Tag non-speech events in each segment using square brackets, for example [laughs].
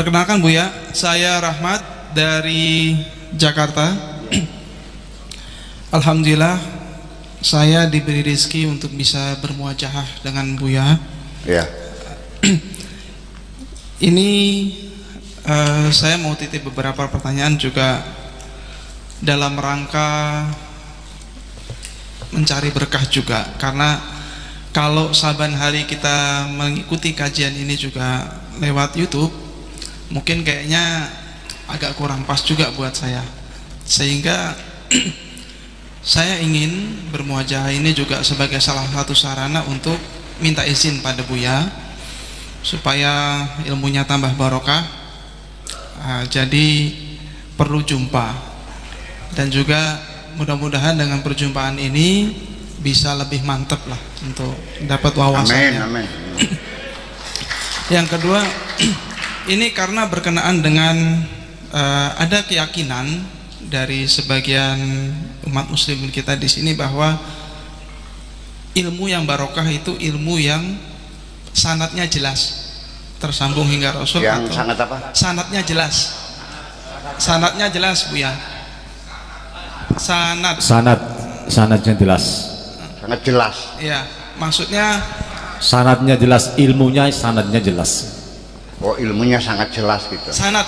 Perkenalkan Buya, saya Rahmat dari Jakarta. [clears throat] Alhamdulillah saya diberi rezeki untuk bisa bermuajahah dengan Buya. Ya. [clears throat] Ini eh, saya mau titip beberapa pertanyaan juga dalam rangka mencari berkah juga karena kalau saban hari kita mengikuti kajian ini juga lewat YouTube mungkin kayaknya agak kurang pas juga buat saya sehingga [clears throat] saya ingin bermuajah ini juga sebagai salah satu sarana untuk minta izin pada Buya supaya ilmunya tambah barokah uh, jadi perlu jumpa dan juga mudah-mudahan dengan perjumpaan ini bisa lebih mantap lah untuk dapat wawasannya. Amin, amin. [clears throat] Yang kedua, [clears throat] ini karena berkenaan dengan uh, ada keyakinan dari sebagian umat muslim kita di sini bahwa ilmu yang barokah itu ilmu yang sanatnya jelas. Tersambung hingga Rasul Yang atau sangat apa? sanatnya jelas. Sanatnya jelas Bu ya? Sanat. Sanad sanadnya jelas. Sangat jelas. ya maksudnya sanadnya jelas ilmunya sanadnya jelas Oh, ilmunya sangat jelas gitu. sanat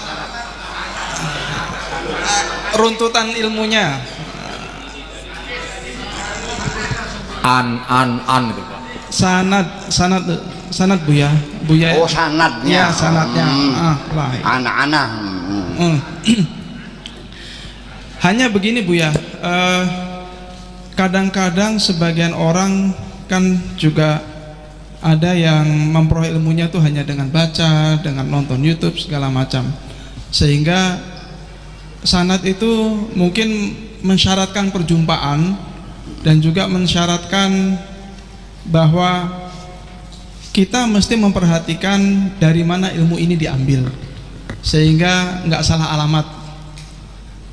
runtutan ilmunya an an an gitu Pak sanat sanat sanat Bu ya Bu ya Oh, sanadnya. ya sanatnya Hmm. ah lah Anak-anak. Hmm. Hmm. [clears throat] Hanya begini Bu ya, eh, kadang-kadang sebagian orang kan juga ada yang memperoleh ilmunya tuh hanya dengan baca, dengan nonton YouTube segala macam, sehingga sanat itu mungkin mensyaratkan perjumpaan dan juga mensyaratkan bahwa kita mesti memperhatikan dari mana ilmu ini diambil. Sehingga nggak salah alamat.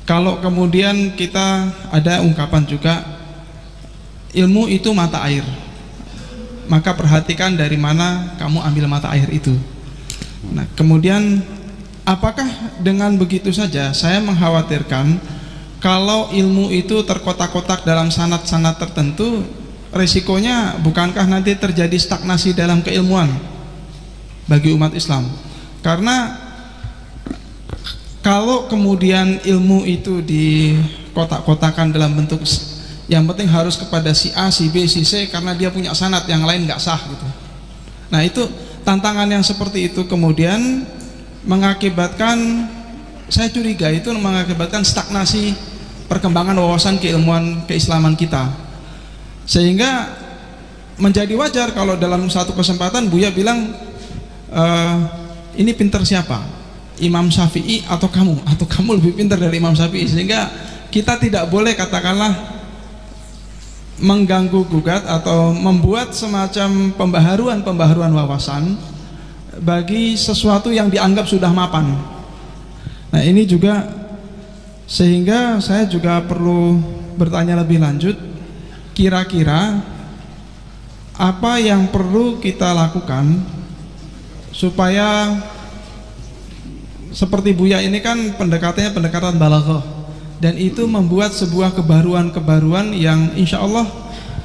Kalau kemudian kita ada ungkapan juga ilmu itu mata air maka perhatikan dari mana kamu ambil mata air itu. Nah kemudian apakah dengan begitu saja saya mengkhawatirkan kalau ilmu itu terkotak-kotak dalam sanat-sanat tertentu resikonya bukankah nanti terjadi stagnasi dalam keilmuan bagi umat Islam? Karena kalau kemudian ilmu itu di kotak-kotakan dalam bentuk yang penting harus kepada si A, si B, si C karena dia punya sanat yang lain nggak sah gitu. Nah itu tantangan yang seperti itu kemudian mengakibatkan saya curiga itu mengakibatkan stagnasi perkembangan wawasan keilmuan keislaman kita. Sehingga menjadi wajar kalau dalam satu kesempatan Buya bilang "Eh, ini pinter siapa? Imam Syafi'i atau kamu? Atau kamu lebih pintar dari Imam Syafi'i. Sehingga kita tidak boleh katakanlah mengganggu gugat atau membuat semacam pembaharuan-pembaharuan wawasan bagi sesuatu yang dianggap sudah mapan. Nah, ini juga sehingga saya juga perlu bertanya lebih lanjut kira-kira apa yang perlu kita lakukan supaya seperti Buya ini kan pendekatannya pendekatan balaghah dan itu membuat sebuah kebaruan-kebaruan yang insya Allah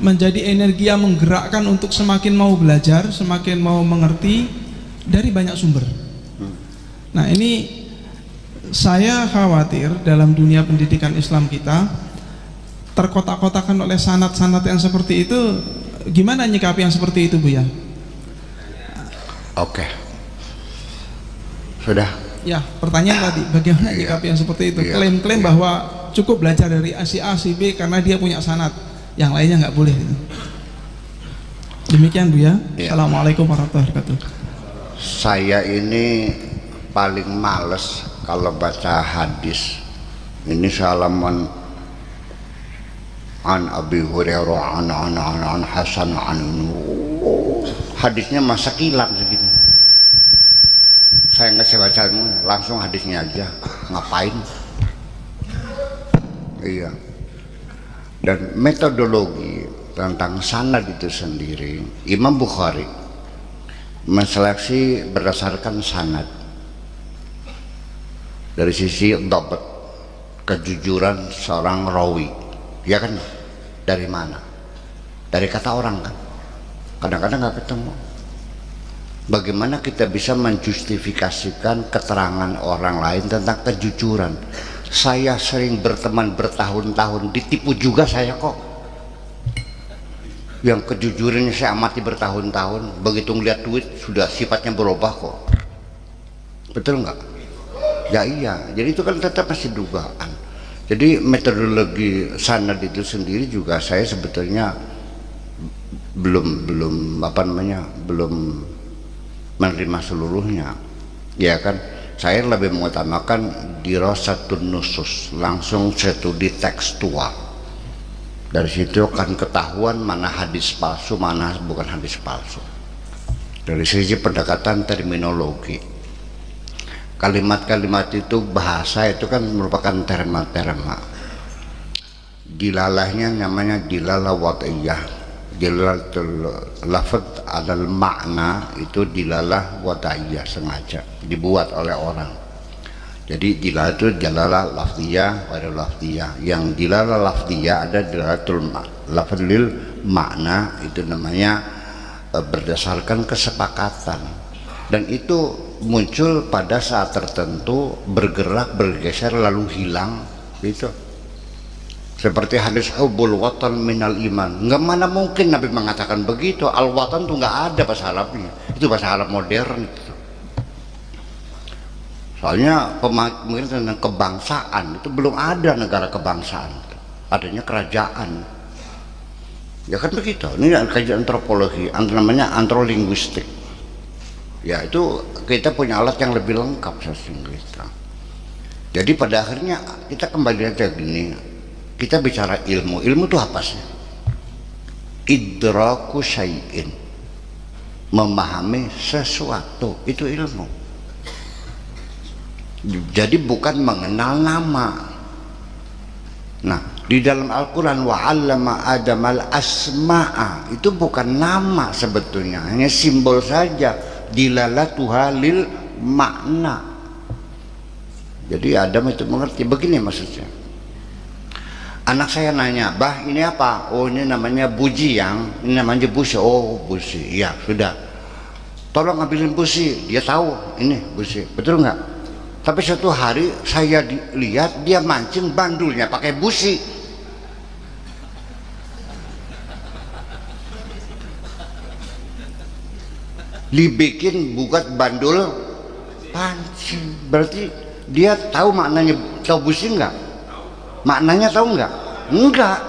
menjadi energi yang menggerakkan untuk semakin mau belajar, semakin mau mengerti dari banyak sumber. Nah ini saya khawatir dalam dunia pendidikan Islam kita terkotak-kotakan oleh sanat-sanat yang seperti itu gimana nyikapi yang seperti itu Bu ya? Oke. Sudah. Ya pertanyaan tadi bagaimana nyikapi yang seperti itu? Iya. Klaim-klaim Iya. bahwa cukup belajar dari si A, si B karena dia punya sanat yang lainnya nggak boleh. Demikian Bu ya. Iya. Assalamualaikum warahmatullahi wabarakatuh. Saya ini paling males kalau baca hadis. Ini salaman an Abi Hurairah an an an, an Hasan an hadisnya masa segini. Saya nggak saya baca langsung hadisnya aja. Ngapain? Iya. Dan metodologi tentang sanad itu sendiri, Imam Bukhari menseleksi berdasarkan sanad dari sisi dapat kejujuran seorang rawi ya kan dari mana dari kata orang kan kadang-kadang nggak ketemu bagaimana kita bisa menjustifikasikan keterangan orang lain tentang kejujuran? Saya sering berteman bertahun-tahun ditipu juga saya kok. Yang kejujurannya saya amati bertahun-tahun begitu ngeliat duit sudah sifatnya berubah kok. Betul nggak? Ya iya jadi itu kan tetap masih dugaan. Jadi metodologi sanad itu sendiri juga saya sebetulnya belum belum apa namanya belum menerima seluruhnya. Ya kan? Saya lebih mengutamakan dirosatun nusus langsung studi tekstual. Dari situ akan ketahuan mana hadis palsu mana bukan hadis palsu. Dari sisi pendekatan terminologi. Kalimat-kalimat itu bahasa itu kan merupakan terma-terma. Dilalahnya namanya dilalah watiyah dilalatul lafad adal makna itu dilalah watiyah sengaja dibuat oleh orang. Jadi dilala itu jalala lafdiyah pada lafdiyah yang dilala lafdiyah ada dilalatul lafadlil makna itu namanya e, berdasarkan kesepakatan. Dan itu muncul pada saat tertentu bergerak bergeser lalu hilang itu seperti hadis hubul watan minal iman. Nggak mana mungkin Nabi mengatakan begitu. Al watan tuh nggak ada bahasa Arabnya. Itu bahasa Arab modern soalnya pemikiran tentang kebangsaan itu belum ada negara kebangsaan. Adanya kerajaan. Ya kan begitu. Ini kajian antropologi namanya antrolinguistik. Ya itu kita punya alat yang lebih lengkap sesungguhnya jadi pada akhirnya kita kembali aja gini kita bicara ilmu. Ilmu itu apa sih? Idraku syai'in. Memahami sesuatu. Itu ilmu. Jadi bukan mengenal nama. Nah di dalam Al-Quran wa'allama Adam al-asma'a itu bukan nama sebetulnya. Hanya simbol saja. Dilalatuha lil makna. Jadi Adam itu mengerti. Begini maksudnya anak saya nanya bah ini apa? Oh ini namanya buji yang. Ini namanya busi oh busi ya sudah. Tolong ambilin busi dia tahu ini busi betul nggak? Tapi suatu hari saya lihat dia mancing bandulnya pakai busi dibikin buat bandul pancing berarti dia tahu maknanya tahu busi enggak maknanya tahu enggak enggak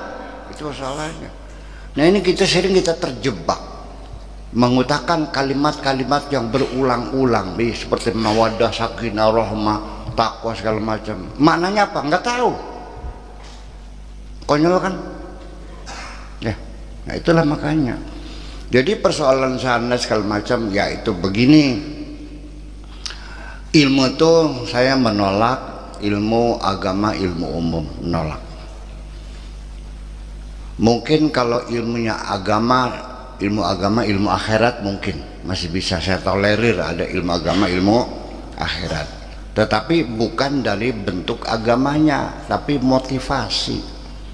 itu masalahnya nah ini kita sering kita terjebak mengutakan kalimat-kalimat yang berulang-ulang seperti mawadah, sakinah, rahmah, takwa segala macam. Maknanya apa? Enggak tahu. Konyol kan? Ya. Nah, itulah makanya. Jadi persoalan sana segala macam ya itu begini. Ilmu itu saya menolak ilmu agama, ilmu umum, menolak. Mungkin kalau ilmunya agama ilmu agama ilmu akhirat mungkin. Masih bisa saya tolerir ada ilmu agama ilmu akhirat. Tetapi bukan dari bentuk agamanya tapi motivasi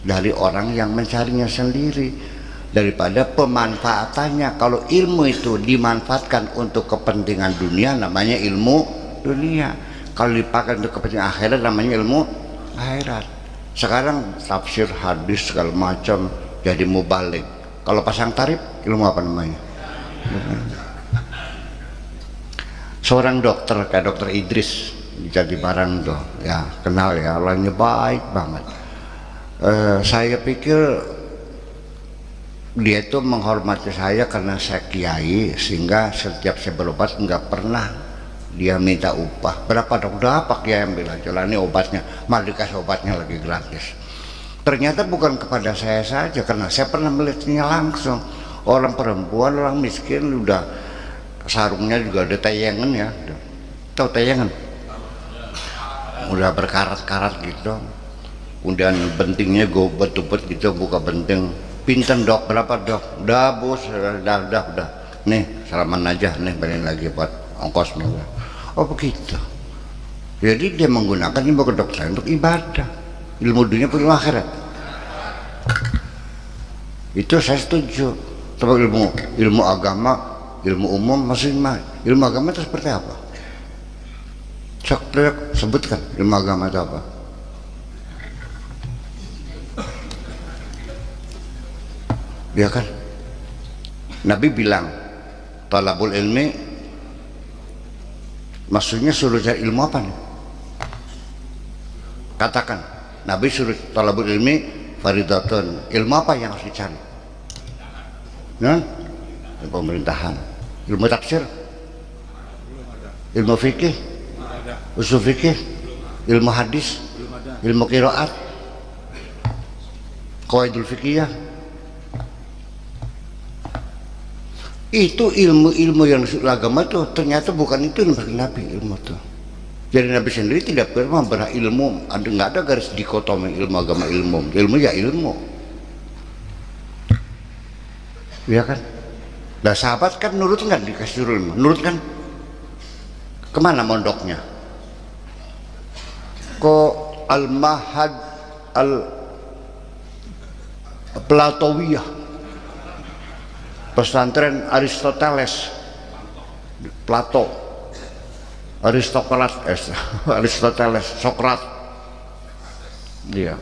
dari orang yang mencarinya sendiri. Daripada pemanfaatannya. Kalau ilmu itu dimanfaatkan untuk kepentingan dunia namanya ilmu dunia kalau dipakai untuk kepentingan akhirat namanya ilmu akhirat sekarang tafsir hadis segala macam jadi mubalik kalau pasang tarif ilmu apa namanya? Seorang dokter kayak dokter Idris jadi barang tuh ya kenal ya orangnya baik banget. Uh, saya pikir dia itu menghormati saya karena saya kiai sehingga setiap saya berobat nggak pernah dia minta upah. Berapa dok kiai ambil aja lah. Ini obatnya. Malah dikasih obatnya lagi gratis. Ternyata bukan kepada saya saja. Karena saya pernah melihatnya langsung. Orang perempuan orang miskin udah sarungnya juga ada tayangan ya. Tahu tayangan? Udah berkarat-karat gitu. Kemudian bentingnya gue betupet gitu buka benting. Pinten dok berapa dok? Udah bos udah udah udah. Nih salaman aja. Nih balik lagi buat ongkos nih oh begitu jadi dia menggunakan ilmu kedokteran untuk ibadah. Ilmu dunia pun akhirat. Itu saya setuju. Tapi ilmu ilmu agama ilmu umum masih ilmu agama itu seperti apa? Cek sebutkan ilmu agama itu apa. Ya kan? Nabi bilang talabul ilmi maksudnya suruh cari ilmu apa nih? Katakan Nabi suruh talabul ilmi faridatun. Ilmu apa yang harus dicari? Nah? pemerintahan. Ilmu tafsir? Ilmu fikih? Usul fikih? Ilmu hadis? Ilmu kiraat qaidul fikih itu ilmu-ilmu yang agama tuh ternyata bukan itu ilmu Nabi ilmu tuh jadi Nabi sendiri tidak pernah berilmu, ada nggak ada garis dikotomi ilmu agama ilmu, ilmu ya ilmu. Ya kan? Nah sahabat kan nurut nggak dikasih ilmu, nurut kan? Ke mana mondoknya? Ko al mahad al Platowiyah pesantren Aristoteles Plato Aristokrat eh, [laughs] Aristoteles Sokrat dia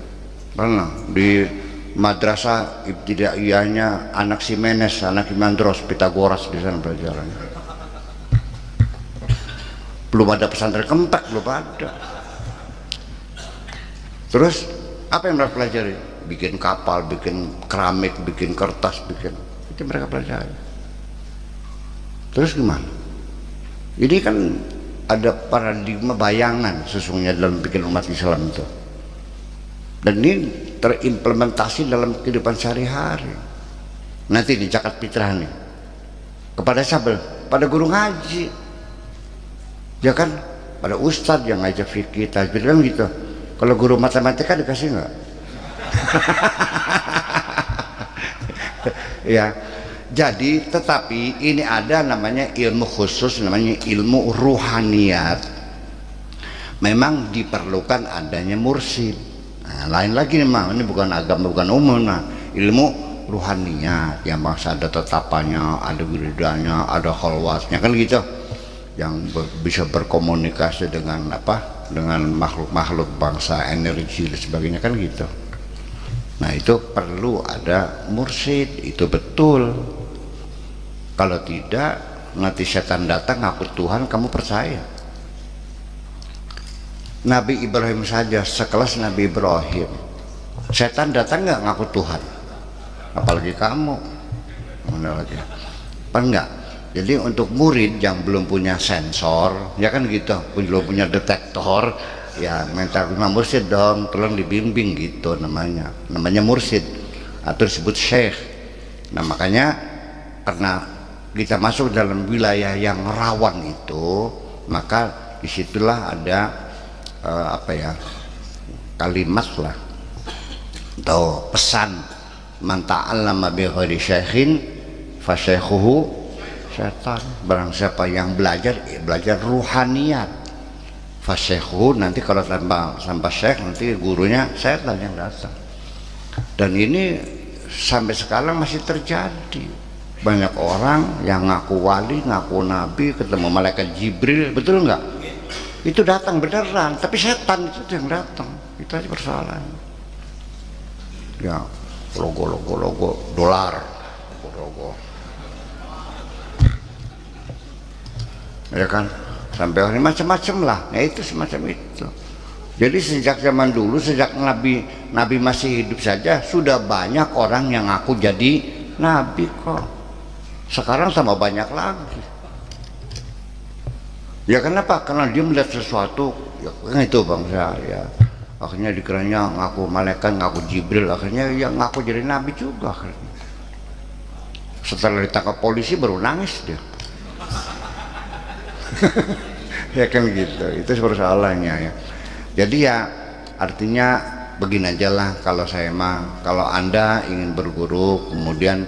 pernah. Di madrasah ibtidaiyahnya anak Simenes anak Imandros Pitagoras di sana belajar belum ada pesantren kempak belum ada. Terus apa yang mereka pelajari? Bikin kapal bikin keramik bikin kertas bikin itu mereka pelajari. Terus gimana? Ini kan ada paradigma bayangan sesungguhnya dalam bikin umat Islam itu. Dan ini terimplementasi dalam kehidupan sehari-hari. Nanti di Jakarta Fitrah nih. Kepada siapa? pada guru ngaji. Ya kan? Pada ustadz yang ngajak fikih tajwid kan gitu. Kalau guru matematika dikasih nggak? [laughs] Ya jadi tetapi ini ada namanya ilmu khusus namanya ilmu ruhaniyat memang diperlukan adanya mursid. Nah, lain lagi memang ini bukan agama bukan umum nah ilmu ruhaniyat yang bangsa ada tetapannya ada wiridanya ada khalwatnya kan gitu. Yang ber, bisa berkomunikasi dengan apa? Dengan makhluk-makhluk bangsa energi dan sebagainya. Kan gitu. Nah itu perlu ada mursid. Itu betul kalau tidak nanti setan datang ngaku Tuhan kamu percaya? Nabi Ibrahim saja sekelas Nabi Ibrahim. Setan datang nggak ngaku Tuhan? Apalagi kamu. Mana lagi apa enggak jadi untuk murid yang belum punya sensor ya kan gitu belum punya detektor ya minta mursid dong tolong dibimbing gitu namanya. Namanya mursid atau disebut syekh nah makanya karena kita masuk dalam wilayah yang rawan itu maka di situlah ada uh, apa ya kalimat lah atau pesan man ta'allama bi syekhin fa syekhuhu setan barang siapa yang belajar ya belajar ruhaniyat fa syekhuhu nanti kalau tanpa tanpa syekh nanti gurunya setan yang datang. Dan ini sampai sekarang masih terjadi banyak orang yang ngaku wali, ngaku nabi, ketemu malaikat Jibril, betul nggak? Itu datang beneran, tapi setan itu yang datang. Itu aja persoalan. Ya, logo, logo, logo, dolar, logo, logo. Ya kan? Sampai hari macam-macam lah. Ya itu semacam itu. Jadi sejak zaman dulu, sejak Nabi Nabi masih hidup saja, sudah banyak orang yang ngaku jadi Nabi kok sekarang tambah banyak lagi. Ya kenapa? Karena dia melihat sesuatu. Ya kan itu bangsa ya akhirnya dikiranya ngaku malaikat ngaku Jibril. Akhirnya ya ngaku jadi nabi juga setelah ditangkap polisi baru nangis dia. [laughs] Ya kan gitu. Itu persoalannya ya. Jadi ya artinya begini aja lah. Kalau saya mah kalau anda ingin berguru kemudian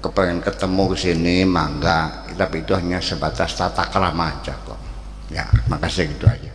kepengen ketemu ke sini mangga. Tapi itu hanya sebatas tata krama aja kok. Ya makasih gitu aja